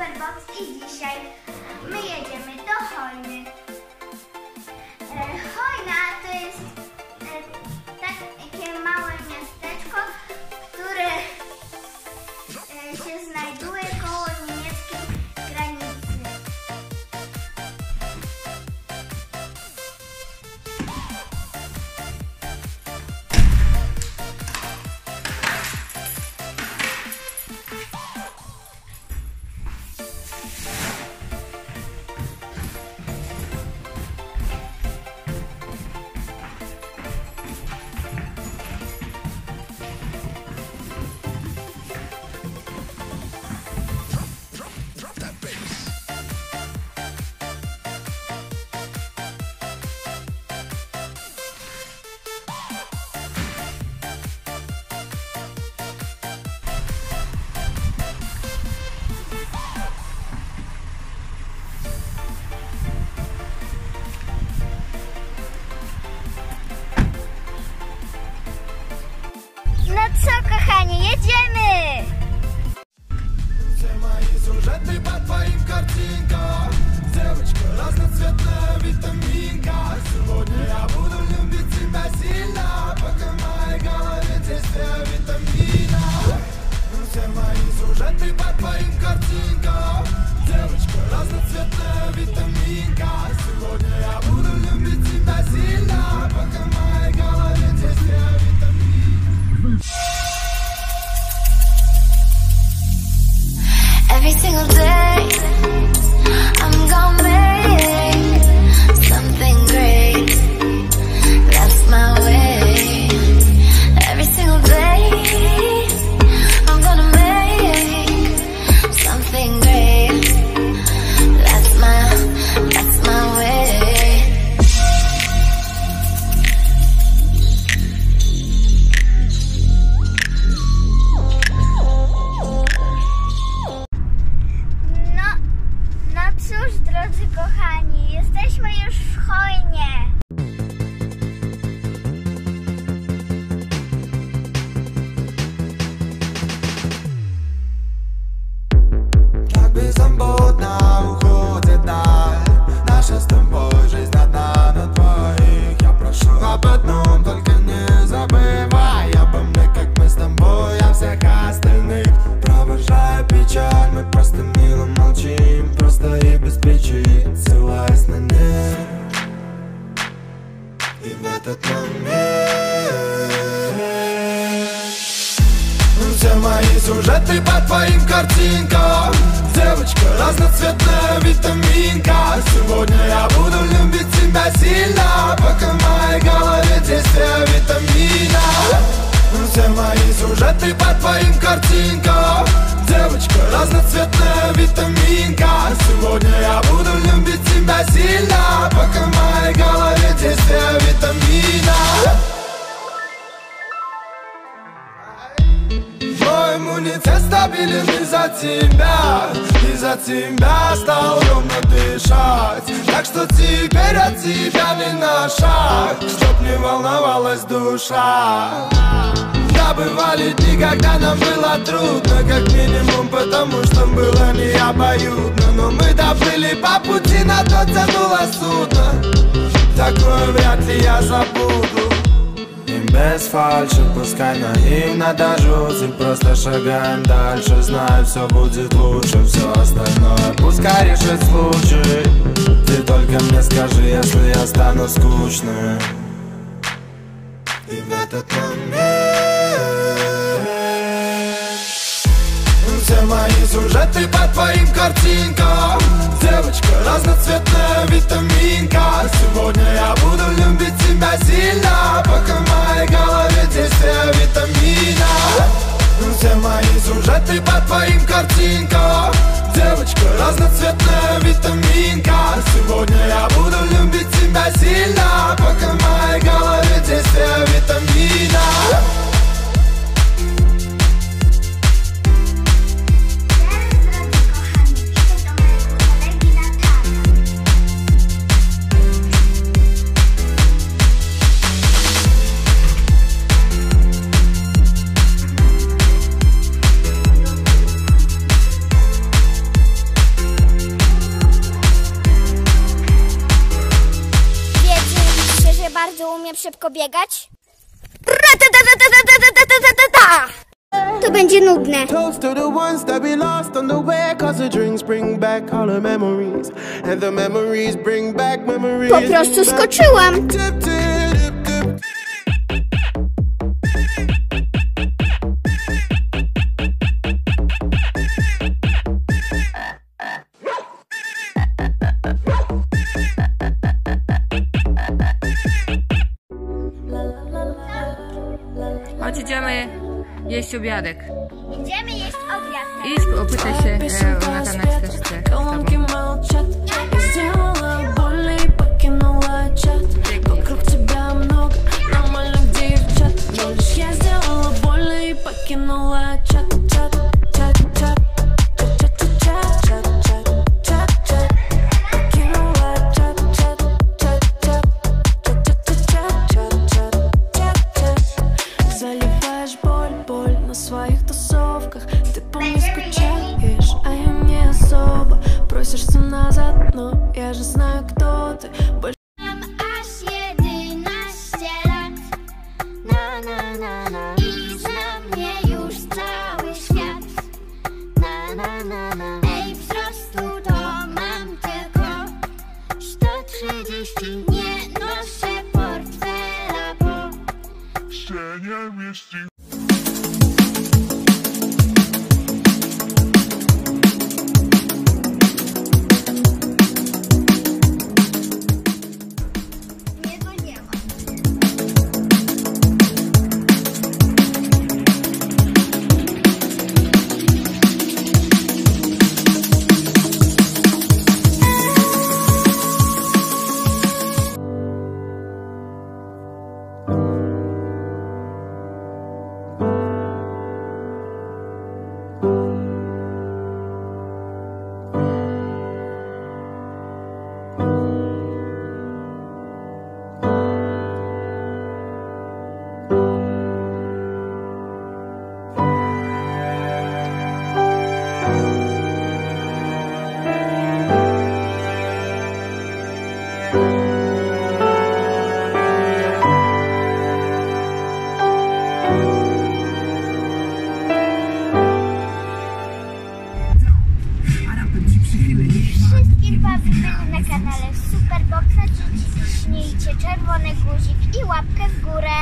Superbox i dzisiaj my jedziemy do Hojny. Single day, мои сюжеты по твоим картинкам. Девочка разноцветная витаминка. Сегодня я буду любить тебя сильно. Пока в моей голове действие витамина. Все мои сюжеты по твоим картинкам. Девочка разноцветная витаминка. Сегодня я буду любить тебя сильно. Пока в стабилен из-за тебя Из-за тебя стал ровно дышать. Так что теперь от тебя не на шаг. Чтоб не волновалась душа. Да, бывали дни, когда нам было трудно. Как минимум потому, что было не обоюдно Но мы доплыли по пути, на то тянуло судно. Такое вряд ли я забуду без фальши, пускай наивно до жути Просто шагаем дальше, знаю, все будет лучше Все остальное пускай решит случай. Ты только мне скажи, если я стану скучным. И в этот момент все мои сюжеты по твоим картинкам? Девочка разноцветная витаминка. Сегодня я буду любить тебя сильно. Пока в моей голове действие витамина. Все мои сюжеты по твоим картинкам? Девочка разноцветная витаминка. Сегодня я буду любить тебя сильно. Пока в моей голове действие витамина szybko biegać? To będzie nudne. Toast to the ones that we lost on the way. Cause the drinks bring back all the memories. And the memories bring back memories. Po prostu skoczyłam. 6 obiadek. Idziemy jeść obiad. Idź, opytaj się e, Natana, czy też chce. Покинула чат своих тусовках. Ты по мне скучаешь, а я не особо. Просишься назад, но я же знаю, кто ты. Больше Mam aż 11 lat. Na, na, na, na. I zna mnie już cały kanale Superboxa. Ciśnijcie czerwony guzik i łapkę w górę.